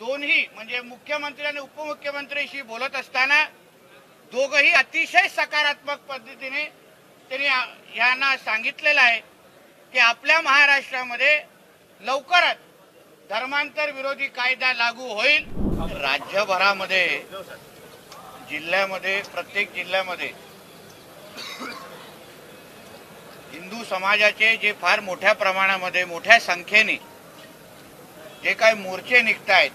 दोन्ही म्हणजे मुख्यमंत्री आणि उपमुख्यमंत्रीशी बोलत असताना दोघही अतिशय सकारात्मक पद्धतीने त्यांनी यांना सांगितलेलं आहे की आपल्या महाराष्ट्रामध्ये लवकरच धर्मांतर विरोधी कायदा लागू होईल. राज्यभरामध्ये जिल्ह्यामध्ये प्रत्येक जिल्ह्यामध्ये हिंदू समाजाचे जे फार मोठ्या प्रमाणामध्ये मोठ्या संख्येने जे काही मोर्चे निघत आहेत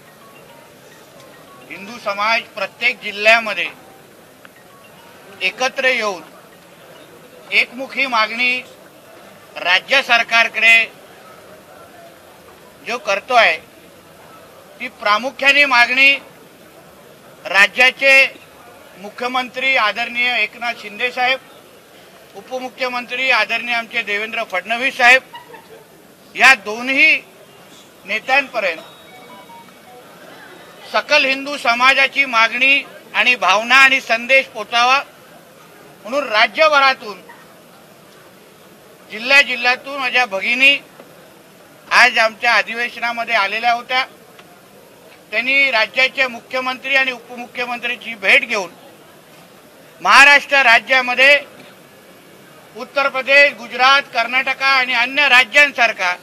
हिंदू समाज प्रत्येक जिल्ह्यामध्ये एकत्र येऊन एकमुखी मागणी राज्य सरकारकडे जो करतोय ती प्रामुख्याने मागणी राज्याचे मुख्यमंत्री आदरणीय एकनाथ शिंदे साहेब उपमुख्यमंत्री आदरणीय आमचे देवेंद्र फडणवीस साहेब या दोन्ही नेत्यांपर्यंत सकल हिंदू समाजाची मागणी आणि भावना आणि संदेश पोचावा म्हणून राज्यभरातून जिल्ह्या जिल्ह्यातून माझ्या भगिनी आज आमच्या अधिवेशनामध्ये आलेल्या होत्या. त्यांनी राज्याचे मुख्यमंत्री आणि उपमुख्यमंत्रीची भेट घेऊन महाराष्ट्र राज्यामध्ये उत्तर प्रदेश गुजरात कर्नाटका आणि अन्य राज्यांसारखा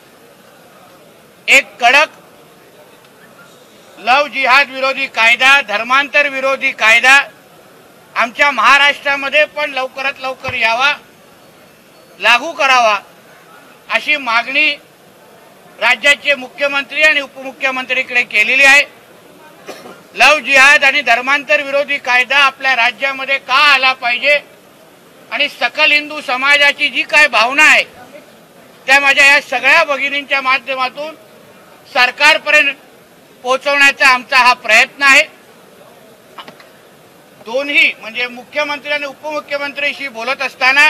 एक कडक लव जिहाद विरोधी कायदा धर्मांतर विरोधी कायदा आमच्या महाराष्ट्रामध्ये पण लवकरात लवकर यावा लागू करावा अशी मागणी राज्याचे मुख्यमंत्री आणि उपमुख्यमंत्रीकडे केलेली आहे. लव जिहाद आणि धर्मांतर विरोधी कायदा आपल्या राज्यामध्ये का आला पाहिजे आणि सकल हिंदू समाजाची जी काय भावना आहे त्या माझ्या या सगळ्या भगिनींच्या माध्यमातून सरकारपर्यंत पोहोचवण्याचा आमचा हा प्रयत्न आहे. दोन्ही म्हणजे मुख्यमंत्री आणि उपमुख्यमंत्रीशी बोलत असताना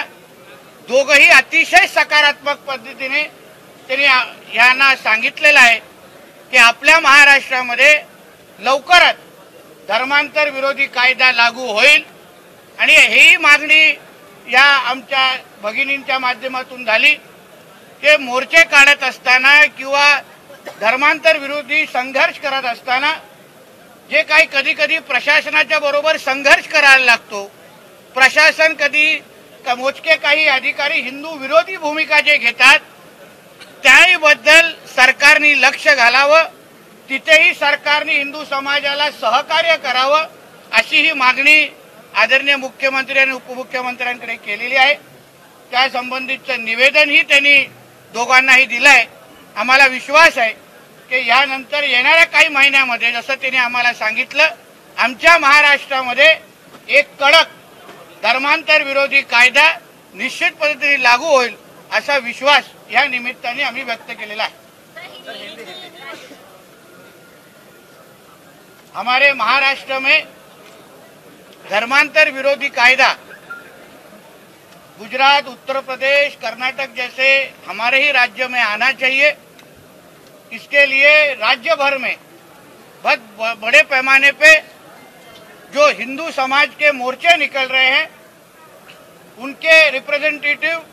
दोघही अतिशय सकारात्मक पद्धतीने त्यांनी यांना सांगितलेलं आहे की आपल्या महाराष्ट्रामध्ये लवकरच धर्मांतर विरोधी कायदा लागू होईल. आणि ही मागणी या आमच्या भगिनींच्या माध्यमातून झाली. ते मोर्चे काढत असताना किंवा धर्मांतर विरोधी संघर्ष करत असताना जे काही कधी कधी प्रशासनाच्या बरोबर संघर्ष करायला लागतो प्रशासन कधी मोजके काही अधिकारी हिंदू विरोधी भूमिका जे घेतात त्याही बद्दल सरकारने लक्ष घालावं तिथेही सरकारने हिंदू समाजाला सहकार्य करावं अशी ही मागणी आदरणीय मुख्यमंत्री आणि उपमुख्यमंत्र्यांकडे केलेली आहे. त्या संबंधितचं निवेदनही त्यांनी दोघांनाही दिलं आहे आम्हाला विश्वास आहे की यानंतर येणाऱ्या काही महिन्यामध्ये जसं त्यांनी आम्हाला सांगितलं आमच्या महाराष्ट्रामध्ये एक कडक धर्मांतर विरोधी कायदा निश्चित पद्धतीने लागू होईल असा विश्वास या निमित्ताने आम्ही व्यक्त केलेला आहे. हमारे महाराष्ट्र में धर्मांतर विरोधी कायदा गुजरात, उत्तर प्रदेश, कर्नाटक जैसे हमारे ही राज्य में आना चाहिए। इसके लिए राज्य भर में बहुत बड़े पैमाने पे जो हिंदू समाज के मोर्चे निकल रहे हैं, उनके रिप्रेजेंटेटिव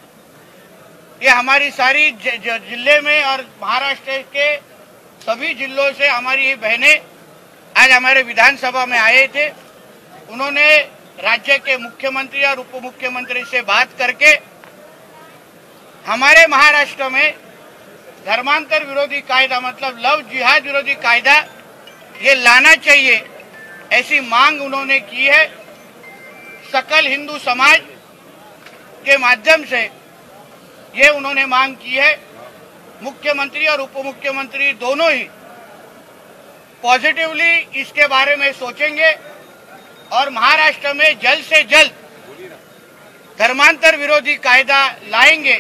ये हमारी सारी ज़िले में और महाराष्ट्र के सभी जिलों से हमारी ये बहनें आज हमारे विधानसभा में आए थे। उन्होंने राज्य के मुख्यमंत्री और उप मुख्यमंत्री से बात करके हमारे महाराष्ट्र में धर्मांतर विरोधी कायदा मतलब लव जिहाद विरोधी कायदा, ये लाना चाहिए, ऐसी मांग उन्होंने की है। सकल हिंदू समाज के माध्यम से ये उन्होंने मांग की है। मुख्यमंत्री और उप मुख्यमंत्री दोनों ही पॉजिटिवली इसके बारे में सोचेंगे। और महाराष्ट्र में जल्द से जल्द धर्मांतर विरोधी कायदा लाएंगे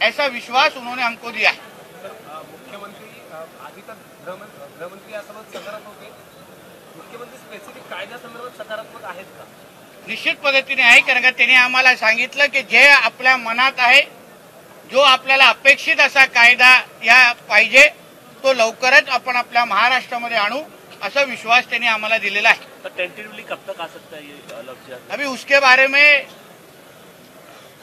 ऐसा विश्वास उन्होंने हमको दिया है। तर अ, मुख्यमंत्री अ, आधी तर गृहमं- गृहमंत्री यासोबत सकारात्मक होते मुख्यमंत्री स्पेसिफिक कायद्यासंदर्भात सकारात्मक आहेत का? निश्चित पद्धतीने आहे कारण का त्यांनी आम्हाला सांगितलं की जे आपल्या मनात आहे जो आपल्याला अपेक्षित असा कायदा या पाहिजे तो लवकरच आपण आपल्या महाराष्ट्रामध्ये आणू. असा विश्वास त्यांनी आम्हाला दिलेला आहे. तो टेंटेटिवली कब तक आ सकता है ये अभी उसके बारे में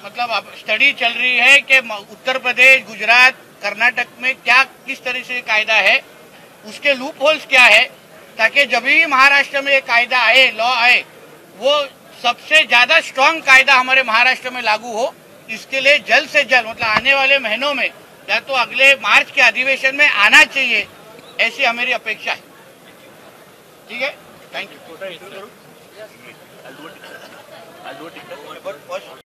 मतलब अब स्टडी चल रही है कि उत्तर प्रदेश गुजरात कर्नाटक में क्या किस तरह से कायदा है उसके लूप होल्स क्या है ताकि जब भी महाराष्ट्र में ये कायदा आए लॉ आए वो सबसे ज़्यादा स्ट्रांग कायदा हमारे महाराष्ट्र में लागू हो इसके लिए जल्द से जल्द मतलब आने वाले महीनों में या तो अगले मार्च के अधिवेशन में आना चाहिए ऐसी हमारी अपेक्षा है। ठीक है थैंक यू छोटा interview I'll do it. I'll do it. But first,